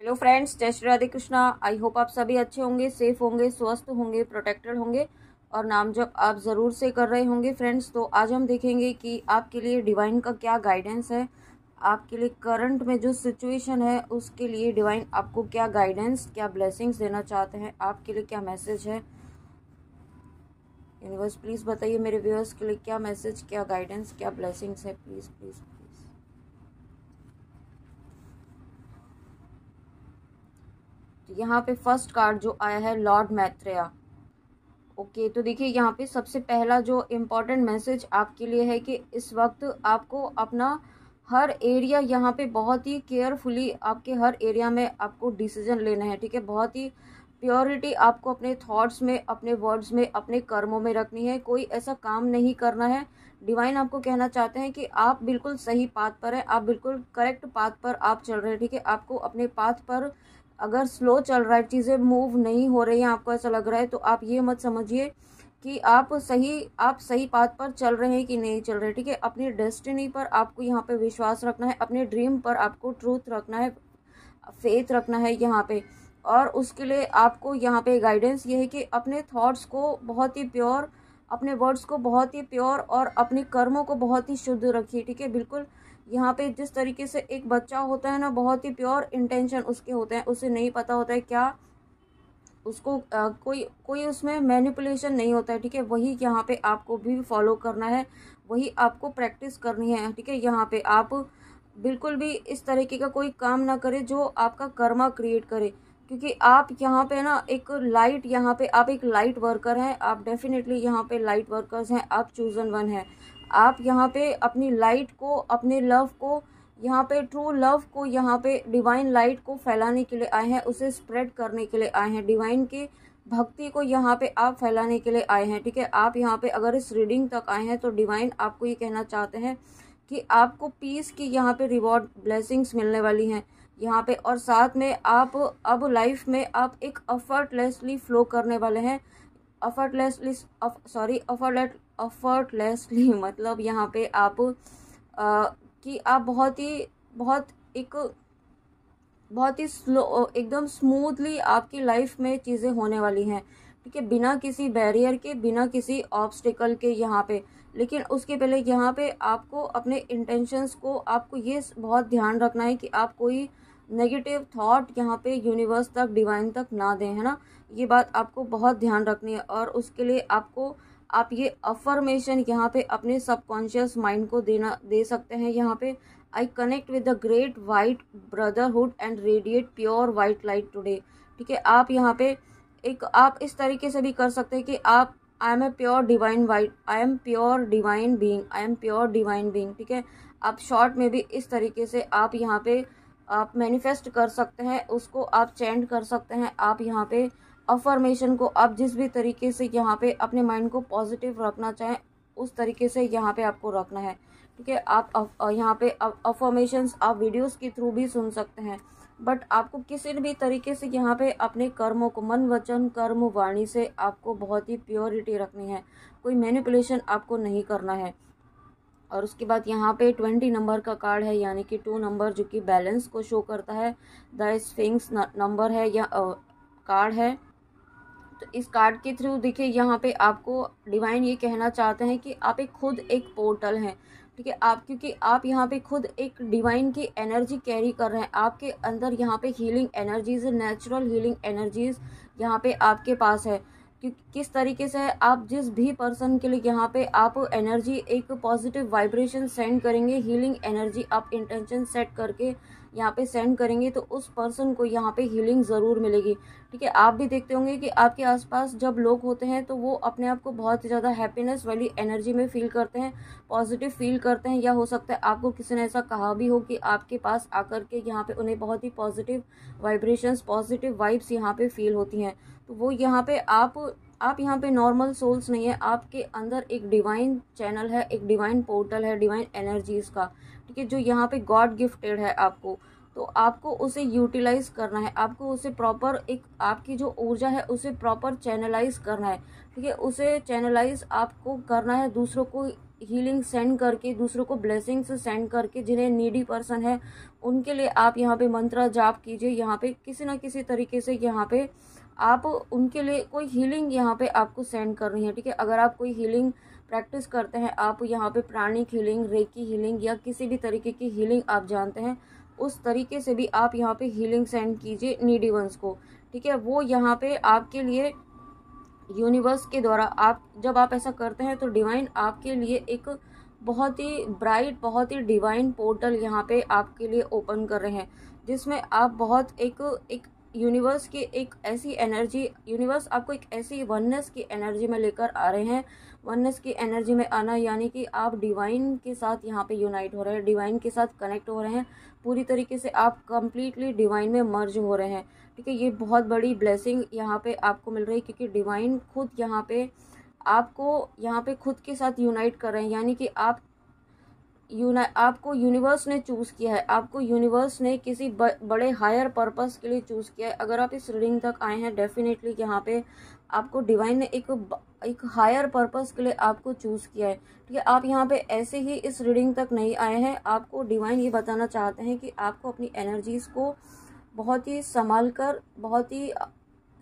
Hello friends जय Shri Radhe Krishna. I hope आप सभी अच्छे होंगे सेफ़ होंगे, स्वस्थ होंगे प्रोटेक्टेड होंगे और नाम जब आप ज़रूर से कर रहे होंगे फ्रेंड्स तो आज हम देखेंगे कि आपके लिए डिवाइन का क्या गाइडेंस है, आपके लिए करंट में जो सिचुएशन है, उसके लिए डिवाइन आपको क्या गाइडेंस क्या ब्लेसिंग्स देना चाहते हैं, आपके लिए क्या मैसेज है। यूनिवर्स प्लीज़ बताइए मेरे व्यूअर्स के लिए क्या मैसेज क्या गाइडेंस क्या ब्लेसिंग्स है प्लीज़ प्लीज़ यहाँ पे फ़र्स्ट कार्ड जो आया है लॉर्ड मैत्रेया ओके तो देखिए यहाँ पे सबसे पहला जो इम्पोर्टेंट मैसेज आपके लिए है कि इस वक्त आपको अपना हर एरिया यहाँ पे बहुत ही केयरफुली आपके हर एरिया में आपको डिसीज़न लेना है, ठीक है? बहुत ही प्योरिटी आपको अपने थॉट्स में, अपने वर्ड्स में, अपने कर्मों में रखनी है। कोई ऐसा काम नहीं करना है। डिवाइन आपको कहना चाहते हैं कि आप बिल्कुल सही पाथ पर हैं, आप बिल्कुल करेक्ट पाथ पर आप चल रहे हैं, ठीक है? आपको अपने पाथ पर अगर स्लो चल रहा है, चीज़ें मूव नहीं हो रही हैं, आपको ऐसा लग रहा है तो आप ये मत समझिए कि आप सही आप सही पाथ पर चल रहे हैं कि नहीं चल रहे, ठीक है? अपनी डेस्टिनी पर आपको यहाँ पे विश्वास रखना है, अपने ड्रीम पर आपको ट्रूथ रखना है फेथ रखना है यहाँ पे। और उसके लिए आपको यहाँ पे गाइडेंस ये है कि अपने थॉट्स को बहुत ही प्योर अपने वर्ड्स को बहुत ही प्योर और अपने कर्मों को बहुत ही शुद्ध रखिए, ठीक है? बिल्कुल यहाँ पे जिस तरीके से एक बच्चा होता है ना बहुत ही प्योर इंटेंशन उसके होते हैं। उसे नहीं पता होता है क्या उसको आ, कोई कोई उसमें मैनिपुलेशन नहीं होता है ठीक है? वही यहाँ पे आपको भी फॉलो करना है वही आपको प्रैक्टिस करनी है ठीक है? यहाँ पे आप बिल्कुल भी इस तरीके का कोई काम ना करें जो आपका कर्मा क्रिएट करे। क्योंकि आप यहाँ पे ना एक लाइट यहाँ पे आप एक लाइट वर्कर हैं आप डेफिनेटली यहाँ पे लाइट वर्कर्स हैं आप चूजन वन हैं। आप यहाँ पे अपनी लाइट को, अपने लव को, यहाँ पे ट्रू लव को, यहाँ पे डिवाइन लाइट को फैलाने के लिए आए हैं, उसे स्प्रेड करने के लिए आए हैं। डिवाइन की भक्ति को यहाँ पे आप फैलाने के लिए आए हैं, ठीक है? आप यहाँ पे अगर इस रीडिंग तक आए हैं तो डिवाइन आपको ये कहना चाहते हैं कि आपको पीस की यहाँ पे रिवॉर्ड ब्लेसिंग्स मिलने वाली हैं यहाँ पे। और साथ में आप, अब लाइफ में आप एक अफर्टलेसली फ्लो करने वाले हैं। अफर्टलेसली सॉरी अफर्ट अफर्टलेसली मतलब यहाँ पे आप आ, कि आप बहुत ही बहुत एक बहुत ही स्लो एकदम स्मूथली आपकी लाइफ में चीज़ें होने वाली हैं। ठीक है बिना किसी बैरियर के बिना किसी ऑब्स्टिकल के यहाँ पे। लेकिन उसके पहले यहाँ पे आपको अपने इंटेंशंस को आपको ये बहुत ध्यान रखना है कि आप कोई नेगेटिव थॉट यहाँ पे यूनिवर्स तक डिवाइन तक ना दें है ना? ये बात आपको बहुत ध्यान रखनी है और उसके लिए आपको आप ये अफर्मेशन यहाँ पे अपने सबकॉन्शियस माइंड को देना, दे सकते हैं। यहाँ पे I connect with the great white brotherhood and radiate pure white light today ठीक है, आप यहाँ पे एक, आप इस तरीके से भी कर सकते हैं कि आप I am a pure divine white I am pure divine being I am pure divine being ठीक है, आप शॉर्ट में भी इस तरीके से आप यहाँ पे, आप मैनिफेस्ट कर सकते हैं, उसको आप चेंड कर सकते हैं। आप यहाँ पे अफर्मेशन को आप जिस भी तरीके से यहाँ पे अपने माइंड को पॉजिटिव रखना चाहें, उस तरीके से यहाँ पे आपको रखना है। ठीक है? आप यहाँ पे अफर्मेशंस आप वीडियोस के थ्रू भी सुन सकते हैं। बट आपको किसी भी तरीके से यहाँ पे अपने कर्मों को, मन वचन, कर्म वाणी से आपको बहुत ही प्योरिटी रखनी है। कोई मैनिपुलेशन आपको नहीं करना है। और उसके बाद यहाँ पे ट्वेंटी नंबर का कार्ड है, यानी कि टू नंबर जो कि बैलेंस को शो करता है। द नंबर है या कार्ड है। तो इस कार्ड के थ्रू देखिए, यहाँ पे आपको डिवाइन ये कहना चाहते हैं कि आप एक खुद एक पोर्टल हैं, ठीक है? आप, क्योंकि आप यहाँ पे खुद एक डिवाइन की एनर्जी कैरी कर रहे हैं। आपके अंदर यहाँ पे healing energies natural healing energies यहाँ पे आपके पास है। कि किस तरीके से आप जिस भी पर्सन के लिए यहाँ पे आप एनर्जी एक पॉजिटिव वाइब्रेशन सेंड करेंगे हीलिंग एनर्जी आप इंटेंशन सेट करके यहाँ पे सेंड करेंगे तो उस पर्सन को यहाँ पे हीलिंग ज़रूर मिलेगी। ठीक है, आप भी देखते होंगे कि आपके आसपास जब लोग होते हैं तो वो अपने आप को बहुत ही ज़्यादा हैप्पीनेस वाली एनर्जी में फील करते हैं पॉजिटिव फील करते हैं, या हो सकता है आपको किसी ने ऐसा कहा भी हो कि आपके पास आकर के यहाँ पे उन्हें बहुत ही पॉजिटिव वाइब्रेशंस पॉजिटिव वाइब्स यहाँ पे फील होती हैं। तो वो यहाँ पे आप आप यहाँ पे नॉर्मल सोल्स नहीं है, आपके अंदर एक डिवाइन चैनल है, एक डिवाइन पोर्टल है डिवाइन एनर्जीज का, ठीक है, जो यहाँ पे गॉड गिफ्टेड है आपको। तो आपको उसे यूटिलाइज करना है, आपको उसे प्रॉपर एक आपकी जो ऊर्जा है, उसे प्रॉपर चैनलाइज करना है, ठीक है, उसे चैनलाइज आपको करना है दूसरों को हीलिंग सेंड करके, दूसरों को ब्लेसिंग्स सेंड करके, जिन्हें नीडी पर्सन है, उनके लिए आप यहाँ पे मंत्र जाप कीजिए, यहाँ पे किसी ना किसी तरीके से यहाँ पे आप उनके लिए कोई हीलिंग यहाँ पे आपको सेंड करनी है, ठीक है? अगर आप कोई हीलिंग प्रैक्टिस करते हैं, आप यहाँ पे प्राणिक हीलिंग रेकी हीलिंग या किसी भी तरीके की हीलिंग आप जानते हैं, उस तरीके से भी आप यहाँ पे हीलिंग सेंड कीजिए नीडी वंस को, ठीक है? वो यहाँ पे आपके लिए यूनिवर्स के द्वारा आप, जब आप ऐसा करते हैं तो डिवाइन आपके लिए एक बहुत ही ब्राइट बहुत ही डिवाइन पोर्टल यहाँ पे आपके लिए ओपन कर रहे हैं, जिसमें आप बहुत एक एक यूनिवर्स की एक ऐसी एनर्जी यूनिवर्स आपको एक ऐसी वननेस की एनर्जी में लेकर आ रहे हैं। वननेस की एनर्जी में आना यानी कि आप डिवाइन के साथ यहाँ पे यूनाइट हो रहे हैं डिवाइन के साथ कनेक्ट हो रहे हैं। पूरी तरीके से आप कंप्लीटली डिवाइन में मर्ज हो रहे हैं। ठीक है, ये बहुत बड़ी ब्लेसिंग यहाँ पे आपको मिल रही है क्योंकि डिवाइन खुद यहाँ पे आपको, यहाँ पे खुद के साथ यूनाइट कर रहे हैं। यानी कि आप आपको यूनिवर्स ने चूज़ किया है। आपको यूनिवर्स ने किसी ब, बड़े हायर पर्पस के लिए चूज़ किया है। अगर आप इस रीडिंग तक आए हैं डेफिनेटली यहाँ पे आपको डिवाइन ने एक एक हायर पर्पस के लिए आपको चूज़ किया है। ठीक है आप यहाँ पे ऐसे ही इस रीडिंग तक नहीं आए हैं। आपको डिवाइन ये बताना चाहते हैं कि आपको अपनी एनर्जीज़ को बहुत ही संभाल कर बहुत ही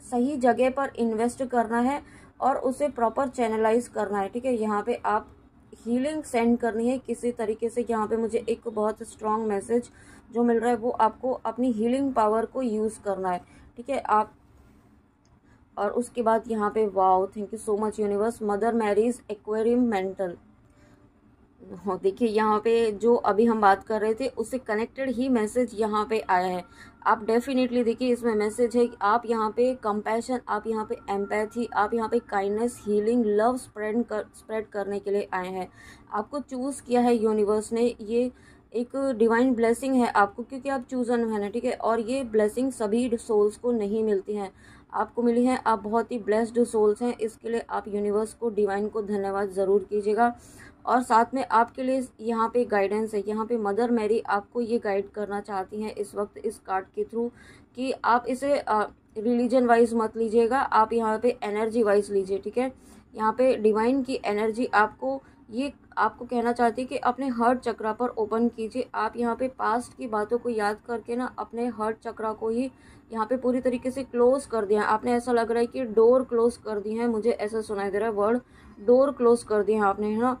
सही जगह पर इन्वेस्ट करना है और उसे प्रॉपर चैनलाइज करना है। ठीक है यहाँ पे आप हीलिंग सेंड करनी है किसी तरीके से। यहाँ पे मुझे एक बहुत स्ट्रॉन्ग मैसेज जो मिल रहा है, वो आपको अपनी हीलिंग पावर को यूज़ करना है। ठीक है? आप और उसके बाद यहाँ पे wow thank you so much universe mother Mary's aquarium mantle देखिए, यहाँ पे जो अभी हम बात कर रहे थे, उससे कनेक्टेड ही मैसेज यहाँ पे आया है। आप डेफिनेटली देखिए, इसमें मैसेज है कि आप यहाँ पे कंपैशन आप यहाँ पे एम्पैथी आप यहाँ पे काइंडनेस हीलिंग लव स्प्रेड कर स्प्रेड करने के लिए आए हैं। आपको चूज़ किया है यूनिवर्स ने, ये एक डिवाइन ब्लेसिंग है आपको, क्योंकि आप चूज़न है ठीक है और ये ब्लेसिंग सभी सोल्स को नहीं मिलती हैं। आपको मिली है, आप बहुत ही ब्लेस्ड सोल्स हैं, इसके लिए आप यूनिवर्स को डिवाइन को धन्यवाद ज़रूर कीजिएगा। और साथ में आपके लिए यहाँ पे गाइडेंस है। यहाँ पे मदर मैरी आपको ये गाइड करना चाहती हैं इस वक्त इस कार्ड के थ्रू कि आप इसे रिलीजन वाइज मत लीजिएगा, आप यहाँ पे एनर्जी वाइज लीजिए, ठीक है? यहाँ पे डिवाइन की एनर्जी आपको ये, आपको कहना चाहती है कि अपने हर्ट चक्रा पर ओपन कीजिए। आप यहाँ पे पास्ट की बातों को याद करके ना अपने हर्ट चक्रा को ही यहाँ पे पूरी तरीके से क्लोज कर दिया। आपने ऐसा लग रहा है कि डोर क्लोज कर दी है, मुझे ऐसा सुनाई दे रहा है वर्ड डोर क्लोज कर दिया है आपने, है ना?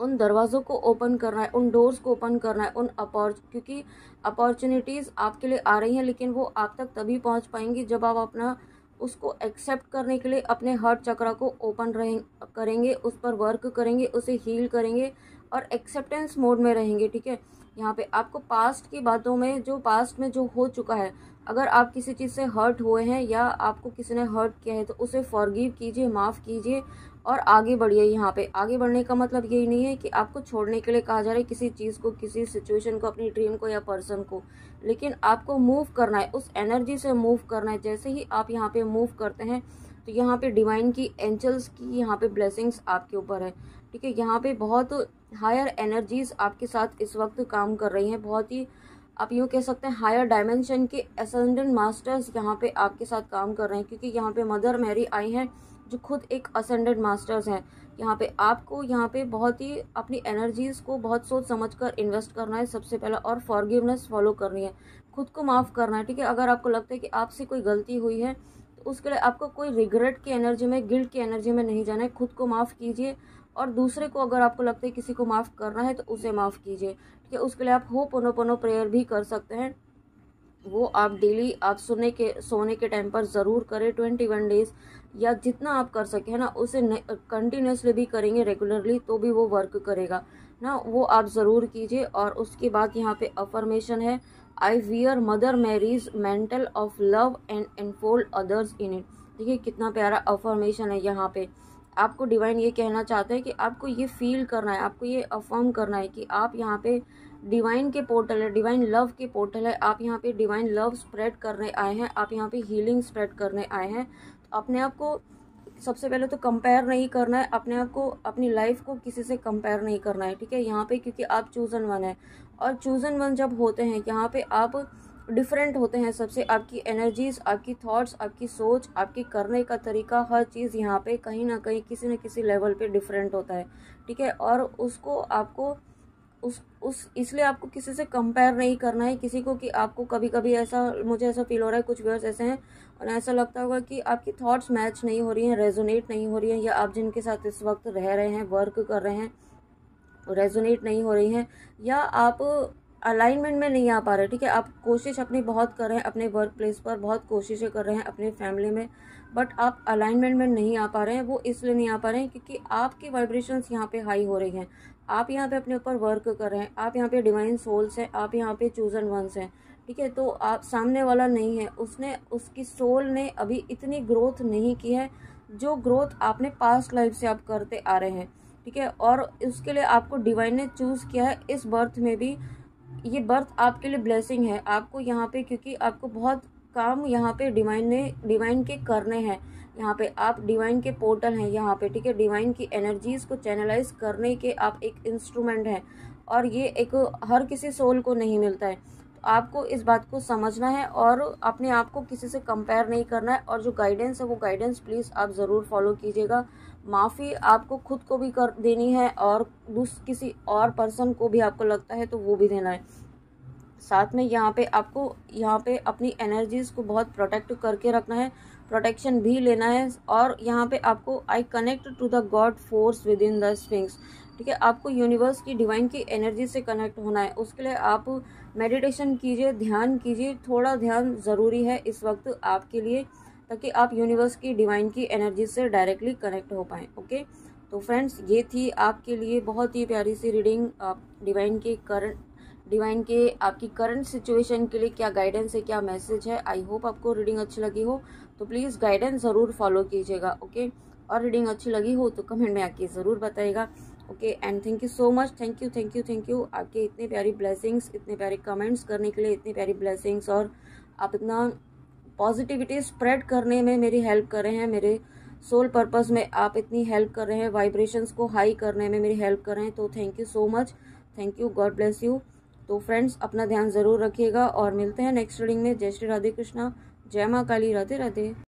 उन दरवाज़ों को ओपन करना है, उन डोर्स को ओपन करना है, उन अपॉर्च, क्योंकि अपॉर्चुनिटीज़ आपके लिए आ रही हैं, लेकिन वो आप तक तभी पहुँच पाएँगी जब आप अपना, उसको एक्सेप्ट करने के लिए अपने हर्ट चक्रा को ओपन रहें, करेंगे, उस पर वर्क करेंगे, उसे हील करेंगे और एक्सेप्टेंस मोड में रहेंगे, ठीक है? यहाँ पे आपको पास्ट की बातों में, जो पास्ट में जो हो चुका है अगर आप किसी चीज़ से हर्ट हुए हैं या आपको किसी ने हर्ट किया है तो उसे फॉरगिव कीजिए, माफ़ कीजिए और आगे बढ़िए यहाँ पे। आगे बढ़ने का मतलब यही नहीं है कि आपको छोड़ने के लिए कहा जा रहा है किसी चीज़ को, किसी सिचुएशन को, अपनी ड्रीम को या पर्सन को। लेकिन आपको मूव करना है, उस एनर्जी से मूव करना है। जैसे ही आप यहाँ पे मूव करते हैं तो यहाँ पे डिवाइन की एंजल्स की यहाँ पे ब्लेसिंग्स आपके ऊपर है। ठीक है, यहाँ पे बहुत हायर एनर्जीज आपके साथ इस वक्त काम कर रही हैं, बहुत ही आप यूँ कह सकते हैं हायर डायमेंशन के असेंडेंट मास्टर्स यहाँ पे आपके साथ काम कर रहे हैं, क्योंकि यहाँ पे मदर मैरी आई हैं, जो खुद एक असेंडेंट मास्टर्स हैं। यहाँ पे आपको, यहाँ पे बहुत ही अपनी एनर्जीज़ को बहुत सोच समझ कर इन्वेस्ट करना है सबसे पहला, और फॉरगिवनेस फॉलो करनी है। खुद को माफ़ करना है, ठीक है? अगर आपको लगता है कि आपसे कोई गलती हुई है तो उसके लिए आपको कोई रिग्रेट की एनर्जी में गिल्ट की एनर्जी में नहीं जाना है। खुद को माफ़ कीजिए और दूसरे को अगर आपको लगता है किसी को माफ़ करना है तो उसे माफ़ कीजिए। ठीक है? उसके लिए आप हो पनो पनो प्रेयर भी कर सकते हैं। वो आप डेली आप सोने के सोने के टाइम पर ज़रूर करें, ट्वेंटी वन डेज़। या जितना आप कर सके, है ना? उसे कंटिन्यूसली भी करेंगे रेगुलरली तो भी वो वर्क करेगा। ना? वो आप ज़रूर कीजिए। और उसके बाद यहाँ पे अफर्मेशन है। I wear mother Mary's mantle of love and enfold others in it देखिए कितना प्यारा अफर्मेशन है यहाँ पे। आपको डिवाइन ये कहना चाहते हैं कि आपको ये फील करना है, आपको ये अफर्म करना है कि आप यहाँ पे डिवाइन के पोर्टल है डिवाइन लव के पोर्टल है, आप यहाँ पे डिवाइन लव स्प्रेड करने आए हैं, आप यहाँ पे हीलिंग स्प्रेड करने आए हैं। तो अपने आप को सबसे पहले तो कंपेयर नहीं करना है, अपने आप को, अपनी लाइफ को किसी से कंपेयर नहीं करना है, ठीक है? यहाँ पे क्योंकि आप चूज़न वन है और चूज़न वन जब होते हैं, यहाँ पे आप डिफरेंट होते हैं सबसे। आपकी एनर्जीज आपकी थॉट्स आपकी सोच, आपकी करने का तरीका, हर चीज़ यहाँ पे कहीं ना कहीं किसी न किसी लेवल पे डिफरेंट होता है। ठीक है? और उसको आपको उस उस, इसलिए आपको किसी से कंपेयर नहीं करना है, किसी को कि आपको कभी कभी ऐसा, मुझे ऐसा फील हो रहा है, कुछ व्यूअर्स ऐसे हैं और ऐसा लगता होगा कि आपकी थॉट्स मैच नहीं हो रही हैं रेजोनेट नहीं हो रही हैं, या आप जिनके साथ इस वक्त रह रहे हैं वर्क कर रहे हैं रेजोनेट नहीं हो रही हैं, या आप अलाइनमेंट में नहीं आ पा रहे, ठीक है? आप कोशिश अपनी बहुत कर रहे हैं, अपने वर्क प्लेस पर बहुत कोशिशें कर रहे हैं, अपने फैमिली में बट आप अलाइनमेंट में नहीं आ पा रहे हैं, वो इसलिए नहीं आ पा रहे हैं क्योंकि आपकी वाइब्रेशंस यहाँ पे हाई हो रही हैं। आप यहाँ पे अपने ऊपर वर्क कर रहे हैं, आप यहाँ पे डिवाइन सोल्स हैं, आप यहाँ पे चूजन वंस हैं, ठीक है? तो आप सामने वाला नहीं है, उसने, उसकी सोल ने अभी इतनी ग्रोथ नहीं की है, जो ग्रोथ आपने पास्ट लाइफ से आप करते आ रहे हैं, ठीक है? और उसके लिए आपको डिवाइन ने चूज़ किया है, इस बर्थ में भी ये बर्थ आपके लिए ब्लेसिंग है। आपको यहाँ पे, क्योंकि आपको बहुत काम यहाँ पे डिवाइन ने डिवाइन के करने हैं। यहाँ पे आप डिवाइन के पोर्टल हैं यहाँ पे, ठीक है? डिवाइन की एनर्जीज को चैनलाइज करने के आप एक इंस्ट्रूमेंट हैं। और ये एक हर किसी सोल को नहीं मिलता है। तो आपको इस बात को समझना है और अपने आप को किसी से कंपेयर नहीं करना है। और जो गाइडेंस है, वो गाइडेंस प्लीज़ आप ज़रूर फॉलो कीजिएगा। माफ़ी आपको खुद को भी कर देनी है और दूस, किसी और पर्सन को भी आपको लगता है तो वो भी देना है। साथ में यहाँ पे आपको, यहाँ पे अपनी एनर्जीज़ को बहुत प्रोटेक्ट करके रखना है प्रोटेक्शन भी लेना है और यहाँ पे आपको I connect to the God force within the swings ठीक है, आपको यूनिवर्स की डिवाइन की एनर्जी से कनेक्ट होना है। उसके लिए आप मेडिटेशन कीजिए, ध्यान कीजिए, थोड़ा ध्यान ज़रूरी है इस वक्त आपके लिए। ताकि आप यूनिवर्स की डिवाइन की एनर्जी से डायरेक्टली कनेक्ट हो पाएँ ओके तो फ्रेंड्स ये थी आपके लिए बहुत ही प्यारी सी रीडिंग आप डिवाइन के करंट डिवाइन के आपकी करंट सिचुएशन के लिए क्या गाइडेंस है, क्या मैसेज है? आई होप आपको रीडिंग अच्छी लगी हो तो प्लीज़ गाइडेंस ज़रूर फॉलो कीजिएगा ओके और रीडिंग अच्छी लगी हो तो कमेंट में आके ज़रूर बताइएगा okay and thank you so much thank you thank you thank you आपके इतने प्यारी ब्लेसिंग्स इतने प्यारे कमेंट्स करने के लिए, इतनी प्यारी ब्लेसिंग्स और आप इतना पॉजिटिविटी स्प्रेड करने में मेरी हेल्प कर रहे हैं, मेरे सोल पर्पज में आप इतनी हेल्प कर रहे हैं वाइब्रेशंस को हाई करने में मेरी हेल्प कर रहे हैं तो thank you so much thank you God bless you तो फ्रेंड्स अपना ध्यान ज़रूर रखिएगा और मिलते हैं नेक्स्ट रीडिंग में। जय श्री राधे कृष्णा, जय माँ काली, राधे राधे।